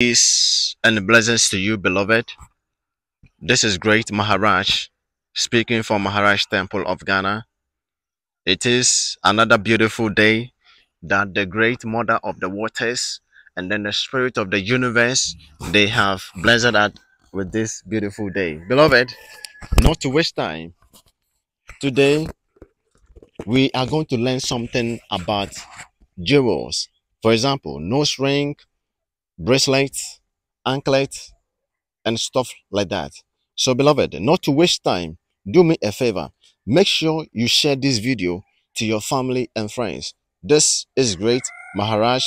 Peace and blessings to you, beloved. This is Great Maharaj speaking from Maharaj Temple of Ghana. It is another beautiful day that the great mother of the waters and then the spirit of the universe they have blessed us with this beautiful day. Beloved, not to waste time, today we are going to learn something about jewels. For example, nose ring, bracelets, anklets, and stuff like that. So, beloved, not to waste time, do me a favor. Make sure you share this video to your family and friends. This is great Maharaj,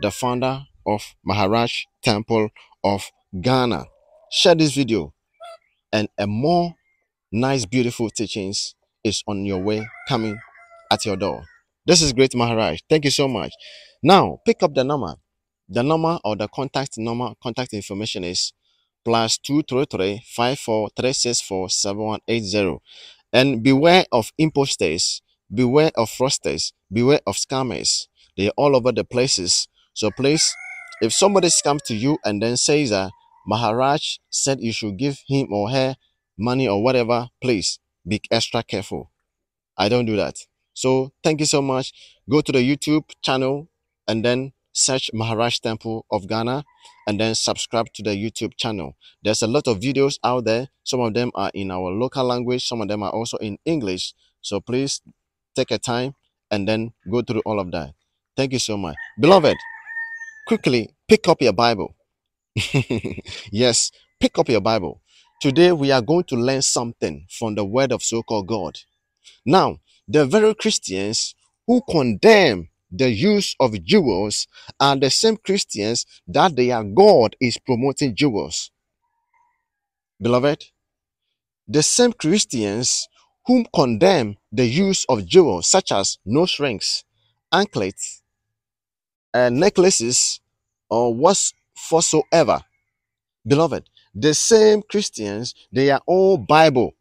the founder of Maharaj Temple of Ghana. Share this video and a more nice, beautiful teachings is on your way coming at your door. This is great Maharaj. Thank you so much. Now, pick up the number. The number or the contact number, contact information is plus 233 54 7180. And beware of imposters, beware of fraudsters, beware of scammers. They're all over the places. So please, if somebody comes to you and then says that Maharaj said you should give him or her money or whatever, please be extra careful. I don't do that. So thank you so much. Go to the YouTube channel and then search Maharaj Temple of Ghana and then subscribe to the YouTube channel. There's a lot of videos out there. Some of them are in our local language, some of them are also in English. So please take a time and then go through all of that. Thank you so much. Beloved, quickly pick up your Bible. yes, pick up your Bible. Today we are going to learn something from the word of so-called God. Now, the very Christians who condemn the use of jewels are the same Christians that their God is promoting jewels. Beloved, the same Christians whom condemn the use of jewels such as nose rings, anklets, and necklaces, or whatsoever. Beloved, the same Christians, their own Bible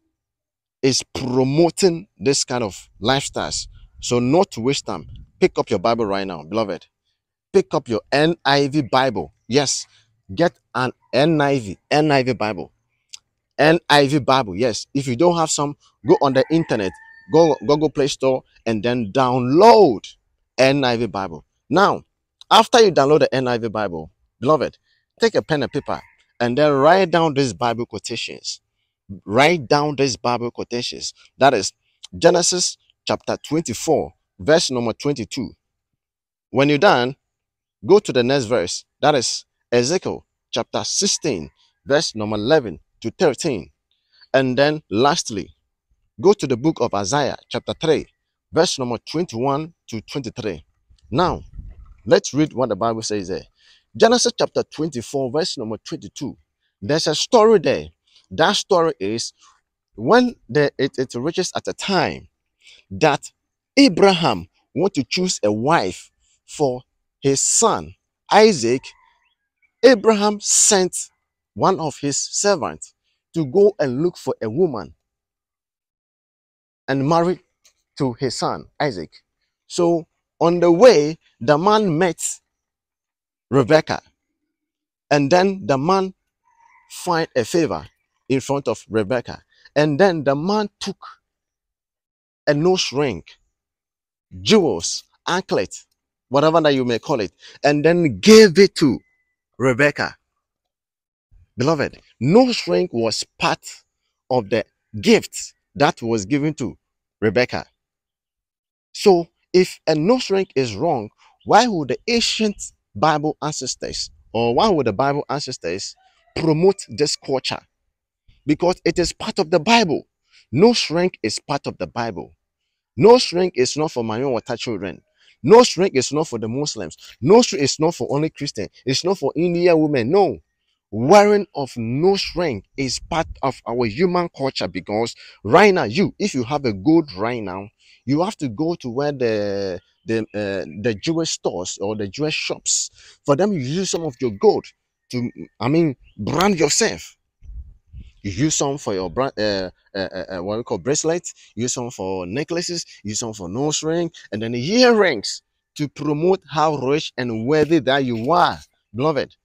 is promoting this kind of lifestyles. So not to waste time. Pick up your Bible right now, beloved. Pick up your NIV Bible. Yes, get an NIV, NIV Bible. NIV Bible. Yes, if you don't have some, go on the internet, go Google Play Store, and then download NIV Bible. Now, after you download the NIV Bible, beloved, take a pen and paper and then write down these Bible quotations. Write down these Bible quotations. That is Genesis chapter 24, verse number 22. When you're done, go to the next verse. That is Ezekiel chapter 16, verse number 11 to 13. And then lastly, go to the book of Isaiah chapter 3, verse number 21 to 23. Now, let's read what the Bible says there. Genesis chapter 24, verse number 22. There's a story there. That story is when the, it, it reaches at a time that Abraham want to choose a wife for his son. Isaac, Abraham sent one of his servants to go and look for a woman and marry to his son Isaac. So on the way, the man met Rebecca, and then the man find a favor in front of Rebecca, and then the man took a nose ring jewels, anklet, whatever that you may call it, and then gave it to Rebecca. Beloved, no ring was part of the gift that was given to Rebecca. So, if a nose ring is wrong, why would the ancient Bible ancestors or why would the Bible ancestors promote this culture? Because it is part of the Bible. Nose ring is part of the Bible. Nose ring is not for my own water children. Nose ring is not for the Muslims. Nose ring is not for only Christian. It's not for Indian women. No. Wearing of nose ring is part of our human culture because right now, you, if you have a gold right now, you have to go to where the the uh, the Jewish stores or the Jewish shops for them. You use some of your gold to, I mean, brand yourself. You use some for your brand, uh, uh, uh, uh, what we call bracelets. Use some for necklaces. Use some for nose ring, and then the earrings to promote how rich and worthy that you are, beloved.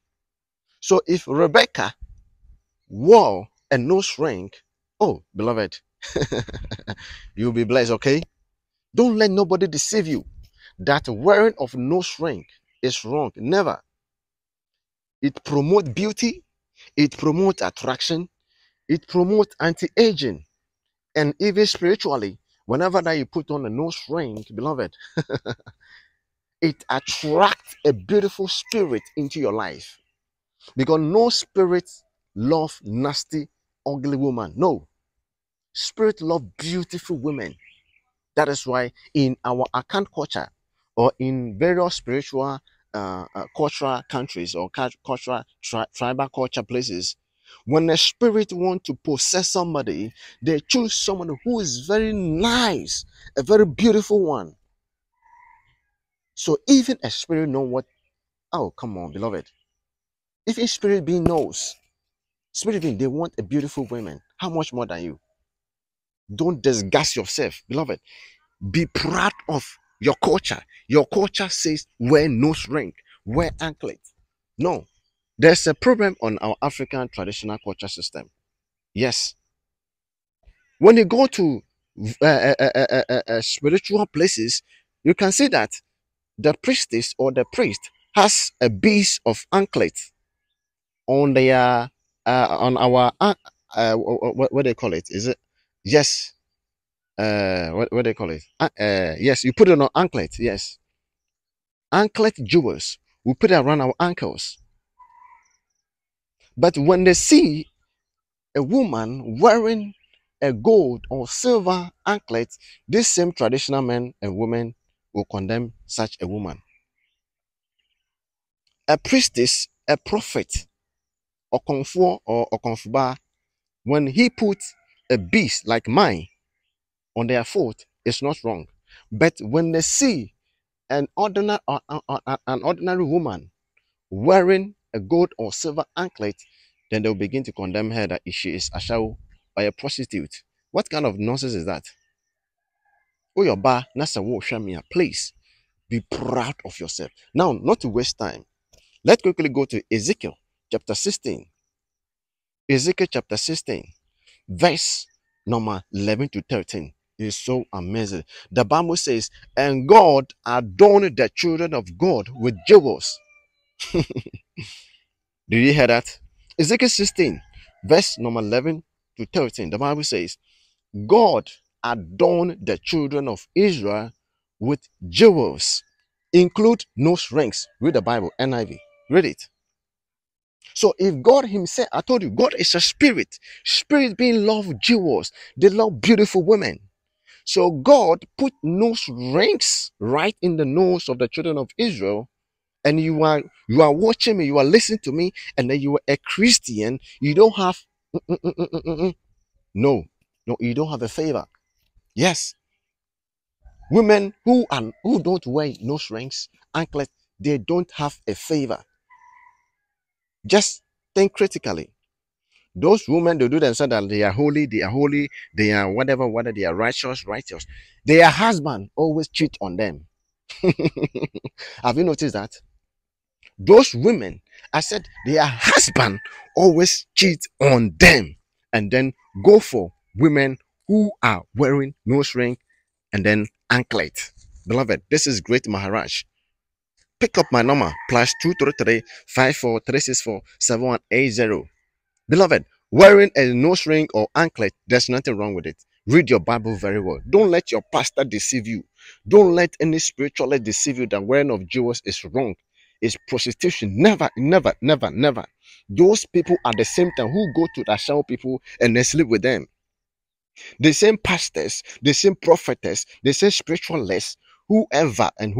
So if Rebecca wore a nose ring, oh, beloved, you'll be blessed, okay? Don't let nobody deceive you that wearing of nose ring is wrong. Never. It promotes beauty, it promotes attraction, it promotes anti-aging, and even spiritually, whenever that you put on a nose ring, beloved, it attracts a beautiful spirit into your life. Because no spirit love nasty, ugly woman. No. Spirit love beautiful women. That is why in our Akan culture or in various spiritual uh, uh, cultural countries or cultural tri- tribal culture places, when a spirit want to possess somebody, they choose someone who is very nice, a very beautiful one. So even a spirit know what. Oh, come on, beloved. If a spirit being knows, spirit being they want a beautiful woman. How much more than you? Don't disgust yourself, beloved. Be proud of your culture. Your culture says wear nose ring, wear anklet. No, there's a problem on our African traditional culture system. Yes. When you go to uh, uh, uh, uh, uh spiritual places, you can see that the priestess or the priest has a piece of anklet on their uh, on our uh, uh, what, what do they call it? Is it yes? Uh, what what do they call it? Uh, uh, yes, you put it on anklet. Yes, anklet jewels. We put it around our ankles. But when they see a woman wearing a gold or silver anklet, these same traditional men and women will condemn such a woman. A priestess, a prophet, or Okonfo or Okonfuba, when he puts a beast like mine on their foot, it's not wrong. But when they see an ordinary, uh, uh, uh, an ordinary woman wearing a gold or silver anklet, then they'll begin to condemn her that she is a show by a prostitute. What kind of nonsense is that? Oh, your bar, Nasa Shamia, please be proud of yourself. Now, not to waste time, let's quickly go to Ezekiel chapter 16. Ezekiel chapter 16, verse number 11 to 13 is so amazing. The Bible says, And God adorned the children of God with jewels. Did you hear that? Ezekiel 16, verse number 11 to 13. The Bible says, God adorned the children of Israel with jewels, include nose rings. Read the Bible, NIV. Read it. So if God Himself, I told you, God is a spirit. Spirit being love jewels. They love beautiful women. So God put nose rings right in the nose of the children of Israel. And you are you are watching me, you are listening to me, and then you are a Christian. You don't have no, no, you don't have a favor. Yes. Women who are who don't wear nose rings, anklet, they don't have a favor. Just think critically. Those women, they do themselves that they are holy, they are holy, they are whatever, whether they are righteous, righteous. Their husband always cheat on them. Have you noticed that? Those women, I said, their husband always cheat on them and then go for women who are wearing nose ring and then anklet. Beloved, this is great Maharaj pick up my number plus 233 54 7180. Beloved, wearing a nose ring or anklet, there's nothing wrong with it. Read your Bible very well. Don't let your pastor deceive you. Don't let any spiritualist deceive you that wearing of jewels is wrong. It's prostitution. Never, never, never, never. Those people at the same time who go to the show people and they sleep with them. The same pastors, the same prophetess, the same spiritualists whoever and